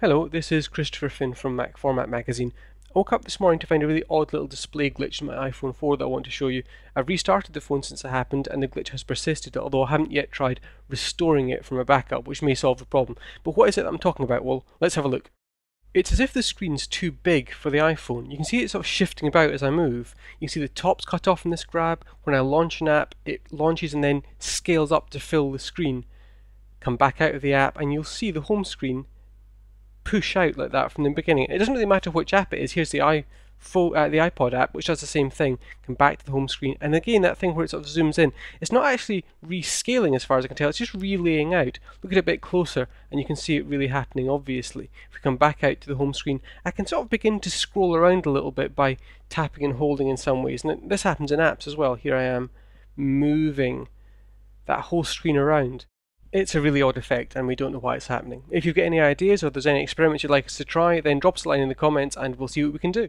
Hello, this is Christopher Finn from MacFormat Magazine. I woke up this morning to find a really odd little display glitch in my iPhone 4 that I want to show you. I've restarted the phone since it happened and the glitch has persisted, although I haven't yet tried restoring it from a backup, which may solve the problem. But what is it that I'm talking about? Well, let's have a look. It's as if the screen's too big for the iPhone. You can see it sort of shifting about as I move. You can see the top's cut off in this grab. When I launch an app, it launches and then scales up to fill the screen. Come back out of the app and you'll see the home screen push out like that from the beginning. It doesn't really matter which app it is. Here's the iPhone, uh, the iPod app, which does the same thing. Come back to the home screen, and again that thing where it sort of zooms in. It's not actually rescaling as far as I can tell. It's just relaying out. Look at it a bit closer, and you can see it really happening. Obviously, if we come back out to the home screen, I can sort of begin to scroll around a little bit by tapping and holding in some ways. And this happens in apps as well. Here I am moving that whole screen around. It's a really odd effect and we don't know why it's happening. If you've got any ideas or there's any experiments you'd like us to try, then drop us a line in the comments and we'll see what we can do.